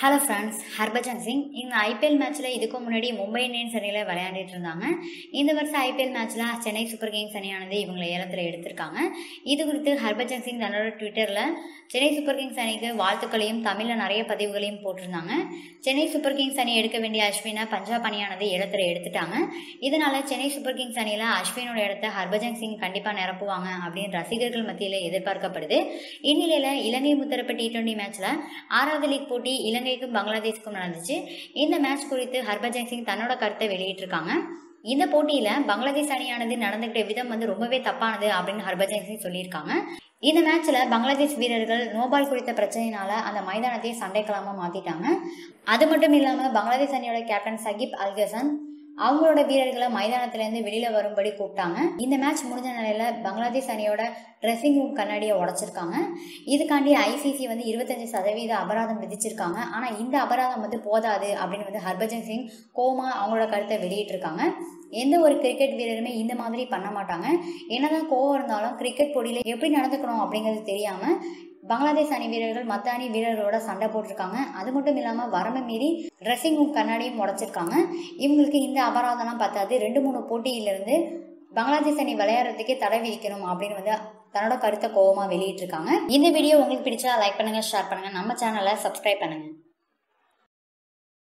Hello friends Harbhajan Singh இந்த IPL மேட்ச்சில் இதுக்கு முன்னாடி மும்பை இந்தியன்ஸ் அணியில் விளையாண்டுட்டு இருந்தாங்க. இந்த வருஷம் ஐபிஎல் மேட்ச்சில் சென்னை சூப்பர் கிங்ஸ் அணியானது இவங்களை ஏலத்தில் எடுத்திருக்காங்க. இது குறித்து ஹர்பஜன் சிங் தன்னோட ட்விட்டரில் சென்னை சூப்பர் கிங்ஸ் அணிக்கு வாழ்த்துக்களையும் தமிழில் நிறைய பதிவுகளையும் போட்டிருந்தாங்க. சென்னை சூப்பர் கிங்ஸ் அணி எடுக்க வேண்டிய அஸ்வினை பஞ்சாப் அணியானது ஏலத்தில் எடுத்துட்டாங்க. இதனால் சென்னை சூப்பர் கிங்ஸ் அணியில் அஸ்வினோட இடத்த ஹர்பஜன் சிங் கண்டிப்பாக நிரப்புவாங்க அப்படின்னு ரசிகர்கள் மத்தியில் எதிர்பார்க்கப்படுது. இந்நிலையில் இலங்கை முத்தரப்பு டி டுவெண்ட்டி மேட்ச்சில் ஆறாவது லீக் போட்டி இலங்கைக்கும் பங்களாதேஷ்க்கும் நடந்துச்சு. இந்த மேட்ச் குறித்து ஹர்பஜன் சிங் தன்னோட கருத்தை வெளியிட்டிருக்காங்க. இந்த போட்டியில பங்களாதேஷ் அணியானது நடந்துகிட்ட விதம் வந்து ரொம்பவே தப்பானது அப்படின்னு ஹர்பஜன் சிங் சொல்லியிருக்காங்க. இந்த மேட்ச்ல பங்களாதேஷ் வீரர்கள் நோபால் குறித்த பிரச்சனையினால அந்த மைதானத்தை சண்டைக்களமா மாத்திட்டாங்க. அது மட்டும் இல்லாம பங்களாதேஷ் அணியோட கேப்டன் சகிப் அல்கசன் அவங்களோட வீரர்களை மைதானத்திலேருந்து வெளியில வரும்படி கூப்பிட்டாங்க. இந்த மேட்ச் முடிஞ்ச நிலையில பங்களாதேஷ் அணியோட ட்ரெஸ்ஸிங் ரூம் கண்ணாடியை உடைச்சிருக்காங்க. இதுக்காண்டி ஐசிசி வந்து இருபத்தஞ்சு சதவீத அபராதம் விதிச்சிருக்காங்க. ஆனா இந்த அபராதம் வந்து போதாது அப்படின்னு வந்து ஹர்பஜன் சிங் கோமா அவங்களோட கருத்தை வெளியிட்டிருக்காங்க. எந்த ஒரு கிரிக்கெட் வீரருமே இந்த மாதிரி பண்ண மாட்டாங்க. என்னதான் கோவம் இருந்தாலும் கிரிக்கெட் போட்டியில எப்படி நடந்துக்கணும் அப்படிங்கிறது தெரியாம பங்களாதேஷ் அணி வீரர்கள் மற்ற அணி வீரர்களோட சண்டை போட்டிருக்காங்க. அது மட்டும் இல்லாமல் வரம்பை மீறி ட்ரெஸ்ஸிங் ரூம் கண்ணாடியும் உடச்சிருக்காங்க இவங்களுக்கு இந்த அபராதம்லாம் பத்தாது. ரெண்டு மூணு போட்டியிலிருந்து பங்களாதேஷ் அணி விளையாடுறதுக்கே தடை விதிக்கணும் அப்படின்னு வந்து தன்னோட கருத்தை கோவமாக வெளியிட்டிருக்காங்க. இந்த வீடியோ உங்களுக்கு பிடிச்சா லைக் பண்ணுங்கள் ஷேர் பண்ணுங்க. நம்ம சேனலை சப்ஸ்கிரைப் பண்ணுங்கள்